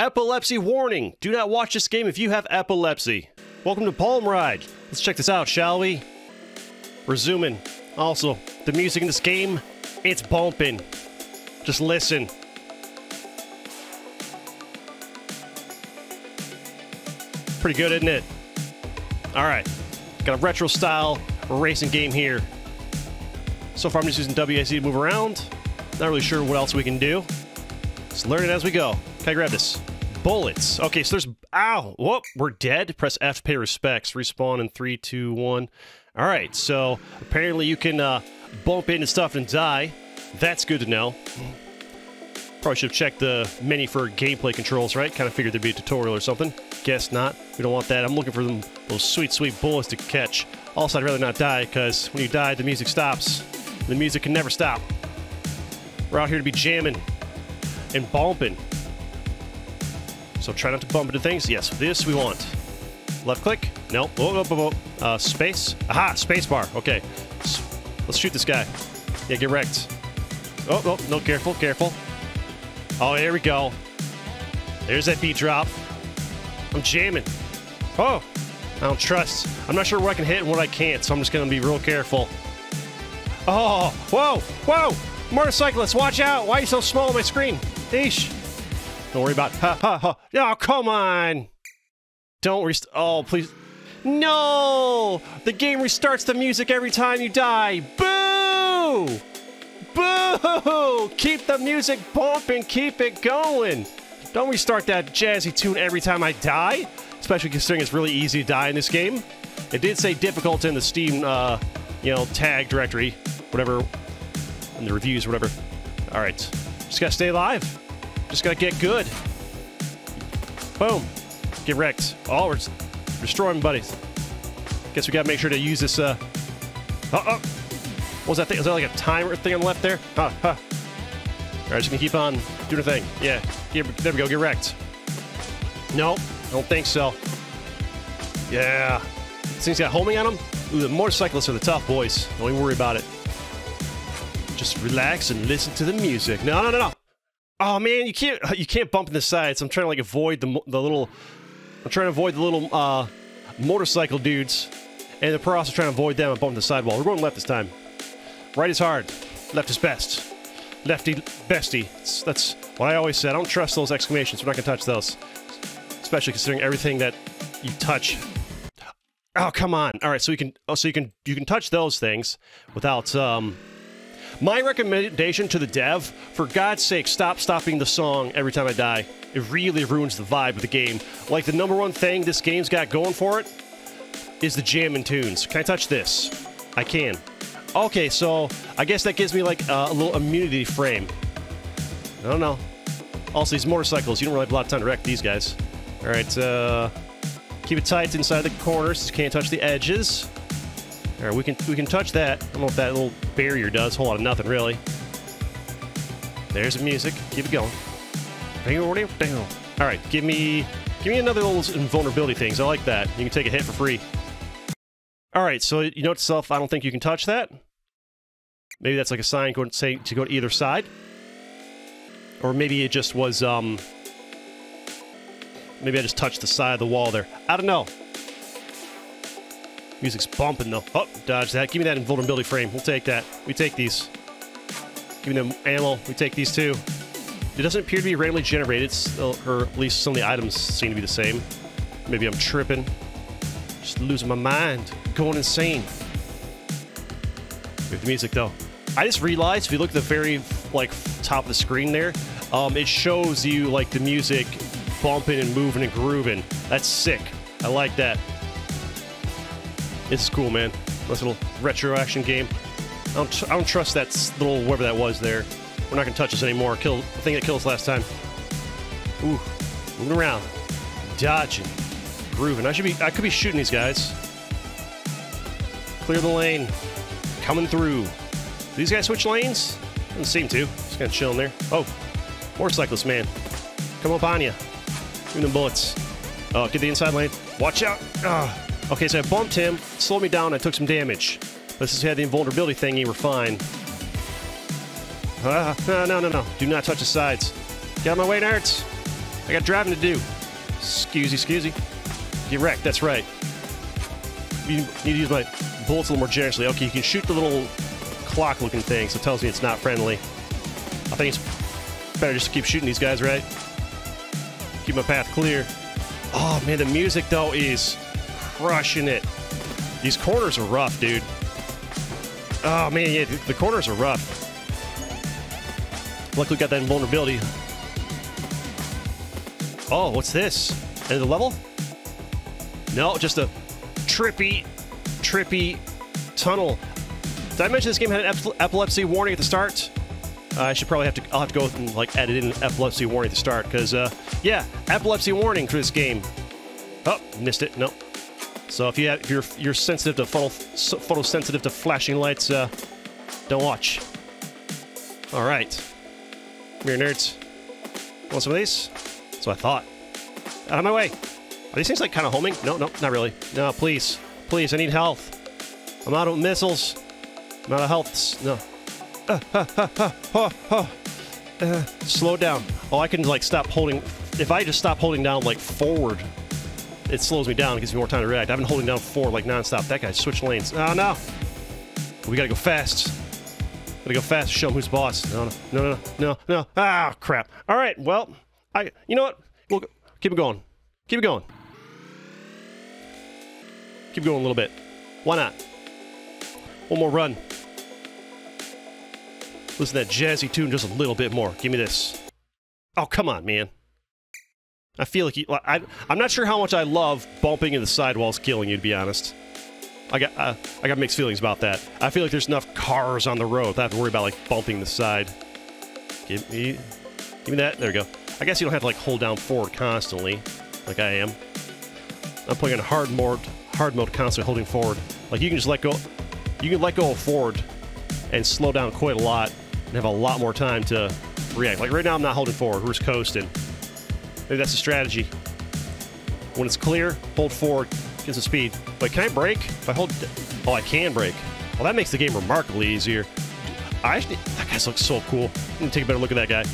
Epilepsy warning! Do not watch this game if you have epilepsy. Welcome to PalmRide. Let's check this out, shall we? We're. Also, the music in this game, it's bumping. Just listen. Pretty good, isn't it? Alright. Got a retro style racing game here. So far, I'm just using WAC to move around. Not really sure what else we can do. Just learn it as we go. Can I grab this? Bullets. Okay, so there's. Ow! Whoop! We're dead. Press F pay respects. Respawn in three, two, one. All right. So apparently you can uh, bump into stuff and die. That's good to know. Probably should have checked the menu for gameplay controls, right? Kind of figured there'd be a tutorial or something. Guess not. We don't want that. I'm looking for them those sweet, sweet bullets to catch. Also, I'd rather not die because when you die, the music stops. The music can never stop. We're out here to be jamming and bumping. So try not to bump into things. Yes, this we want. Left click. No. Oh, oh, oh. Uh, space. Aha, space bar. Okay. Let's shoot this guy. Yeah, get wrecked. Oh, oh, no, careful, careful. Oh, there we go. There's that beat drop. I'm jamming. Oh, I don't trust. I'm not sure what I can hit and what I can't, so I'm just going to be real careful. Oh, whoa, whoa! Motorcyclists, watch out! Why are you so small on my screen? Eesh. Don't worry about ha ha ha. Oh, come on. Don't rest. Oh, please. No! The game restarts the music every time you die. Boo! Boo! Keep the music bumping. Keep it going. Don't restart that jazzy tune every time I die. Especially considering it's really easy to die in this game. It did say difficult in the Steam, uh, you know, tag directory, whatever, in the reviews, whatever. All right, just gotta stay alive. Just gotta get good. Boom. Get wrecked. Oh, we're destroying buddies. Guess we gotta make sure to use this, uh... Uh-oh! What was that thing? Was that like a timer thing on the left there? Huh, huh. Alright, just gonna keep on doing a thing. Yeah. Get, there we go, get wrecked. No, I don't think so. Yeah. Thing's got homing on them? Ooh, the motorcyclists are the tough boys. Don't even worry about it. Just relax and listen to the music. No, no, no, no. Oh man, you can't you can't bump in the sides. I'm trying to like avoid the the little. I'm trying to avoid the little uh, motorcycle dudes, and the pro also trying to avoid them and bump the sidewall. We're going left this time. Right is hard. Left is best. Lefty bestie. It's, that's what I always said. I don't trust those exclamations. We're not gonna touch those, especially considering everything that you touch. Oh come on! All right, so you can oh so you can you can touch those things without um my recommendation to the dev, for God's sake, stop stopping the song every time I die. It really ruins the vibe of the game. Like, the number one thing this game's got going for it is the jamming tunes. Can I touch this? I can. Okay, so I guess that gives me, like, a little immunity frame. I don't know. Also, these motorcycles, you don't really have a lot of time to wreck these guys. Alright, uh... Keep it tight inside the corners. Can't touch the edges. All right, we can we can touch that. I don't know if that little barrier does. a Whole lot of nothing, really. There's the music. Keep it going. All right, give me give me another little invulnerability things. I like that. You can take a hit for free. All right, so you know itself. I don't think you can touch that. Maybe that's like a sign going to say to go to either side, or maybe it just was. um Maybe I just touched the side of the wall there. I don't know. Music's bumping though. Oh, dodge that. Give me that invulnerability frame. We'll take that. We take these. Give me the ammo. We take these too. It doesn't appear to be randomly generated, or at least some of the items seem to be the same. Maybe I'm tripping. Just losing my mind. Going insane. With the music though. I just realized if you look at the very like top of the screen there, um, it shows you like the music bumping and moving and grooving. That's sick. I like that. It's cool, man. Nice little retro action game. I don't, I don't trust that little whatever that was there. We're not gonna touch this anymore. Kill the thing that killed us last time. Ooh, moving around, dodging, grooving. I should be. I could be shooting these guys. Clear the lane. Coming through. Do these guys switch lanes? Doesn't seem to. Just kind of chilling there. Oh, motorcyclist man. Come up on you. Give them bullets. Oh, get the inside lane. Watch out. Ah. Okay, so I bumped him, slowed me down, I took some damage. Since we had the invulnerability thingy, we're fine. Uh, no, no, no, no. Do not touch the sides. Get out of my way, nerds. I got driving to do. Excusey, excusey. Get wrecked, that's right. You need to use my bullets a little more generously. Okay, you can shoot the little clock looking thing, so it tells me it's not friendly. I think it's better just to keep shooting these guys, right? Keep my path clear. Oh man, the music though is crushing it. These corners are rough, dude. Oh man, yeah, the corners are rough. Luckily got that invulnerability. Oh, what's this? End of the level? No, just a trippy, trippy tunnel. Did I mention this game had an epilepsy warning at the start? Uh, I should probably have to. I'll have to go and like edit in an epilepsy warning at the start because, uh, yeah, epilepsy warning for this game. Oh, missed it. No. So if you have, if you're you're sensitive to photo photosensitive to flashing lights, uh, don't watch. All right, come here, nerds. Want some of these? That's what I thought. Out of my way. Are these things like kind of homing? No, no, not really. No, please, please, I need health. I'm out of missiles. I'm out of health. No. Uh, uh, uh, uh, slow down. Oh, I can like stop holding. If I just stop holding down like forward it slows me down, gives me more time to react. I've been holding down four like nonstop. That guy switched lanes. Oh no! We gotta go fast. Gotta go fast. Show him who's boss. No, no, no, no, no, no. Ah, crap. All right. Well, I. You know what? We'll keep it going. Keep it going. Keep going a little bit. Why not? One more run. Listen to that jazzy tune just a little bit more. Give me this. Oh, come on, man. I feel like you, I, I'm not sure how much I love bumping in the sidewalls killing you, to be honest. I got uh, I got mixed feelings about that. I feel like there's enough cars on the road. I have to worry about like bumping the side. Give me, give me that. There we go. I guess you don't have to like hold down forward constantly, like I am. I'm playing in hard mode, hard mode, constantly holding forward. Like you can just let go, you can let go of forward, and slow down quite a lot, and have a lot more time to react. Like right now, I'm not holding forward. We're just coasting. Maybe that's a strategy. When it's clear, hold forward, get some speed. But can I brake? If I hold... Oh, I can brake. Well, that makes the game remarkably easier. I actually... That guy looks so cool. I'm gonna take a better look at that guy.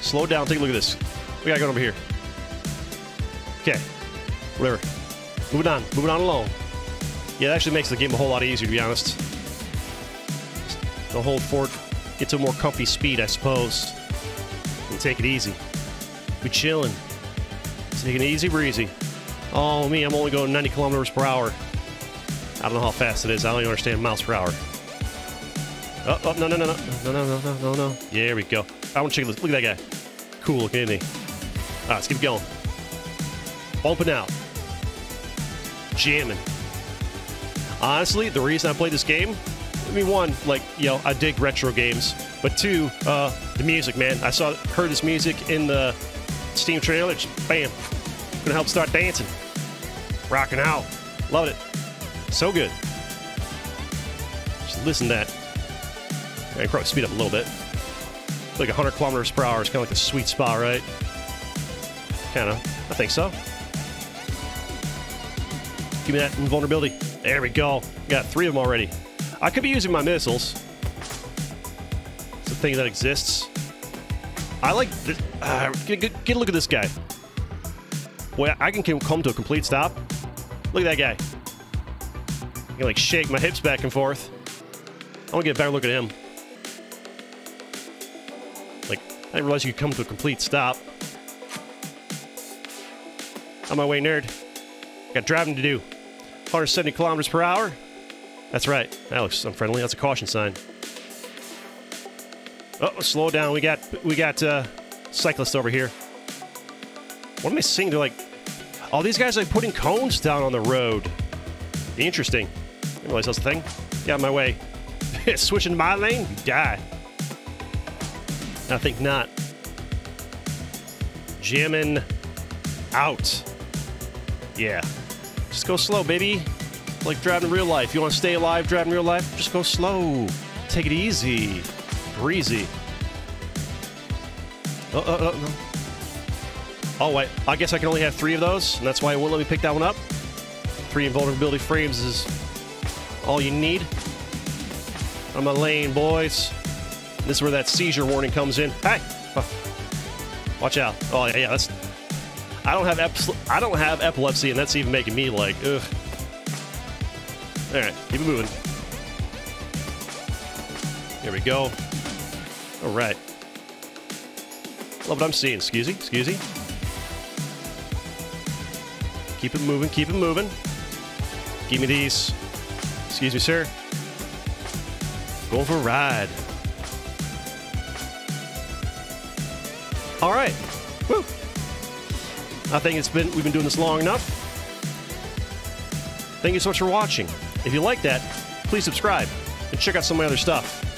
Slow down, take a look at this. We gotta go over here. Okay. Whatever. Moving on. Moving on along. Yeah, that actually makes the game a whole lot easier, to be honest. Don't hold forward. Get to a more comfy speed, I suppose. And take it easy. We chilling. Taking it easy breezy. Oh, me, I'm only going 90 kilometers per hour. I don't know how fast it is. I don't even understand miles per hour. Oh, oh no, no, no, no, no, no, no, no, no. Yeah, there we go. I want to check this. Look at that guy. Cool looking, isn't he? All right, let's keep going. Bumping out. Jamming. Honestly, the reason I played this game, I mean, one, like, you know, I dig retro games, but two, uh, the music, man. I saw, heard this music in the Steam trailer, bam, gonna help start dancing, rocking out. Love it. So good. Just listen to that. I can probably speed up a little bit. Like 100 kilometers per hour is kind of like the sweet spot, right? Kind of. I think so. Give me that invulnerability. There we go. Got three of them already. I could be using my missiles. It's a thing that exists. I like this. Uh, get, get, get, a look at this guy. Boy, I can come to a complete stop. Look at that guy. I can like shake my hips back and forth. I want to get a better look at him. Like, I didn't realize you could come to a complete stop. On my way, nerd. Got driving to do. 170 kilometers per hour. That's right. That looks unfriendly. That's a caution sign. Oh, slow down. We got we got uh, cyclists over here. What am I seeing? They're like, all these guys are putting cones down on the road. Interesting. I didn't realize that's a thing. Get out of my way. Switching my lane, you die. I think not. Jamming out. Yeah. Just go slow, baby. Like driving real life. You want to stay alive driving real life? Just go slow. Take it easy breezy. Uh, uh, uh, oh, oh, oh, no. oh, wait. I guess I can only have three of those, and that's why it won't let me pick that one up. Three invulnerability frames is all you need. I'm a lane, boys. This is where that seizure warning comes in. Hey! Oh. Watch out. Oh yeah, yeah. That's. I don't have ep- I don't have epilepsy, and that's even making me like, ugh. All right, keep it moving. Here we go. All right. Love what I'm seeing. Excuse me. Excuse me. Keep it moving. Keep it moving. Give me these. Excuse me, sir. Going for a ride. All right. Woo. I think it's been we've been doing this long enough. Thank you so much for watching. If you like that, please subscribe and check out some of my other stuff.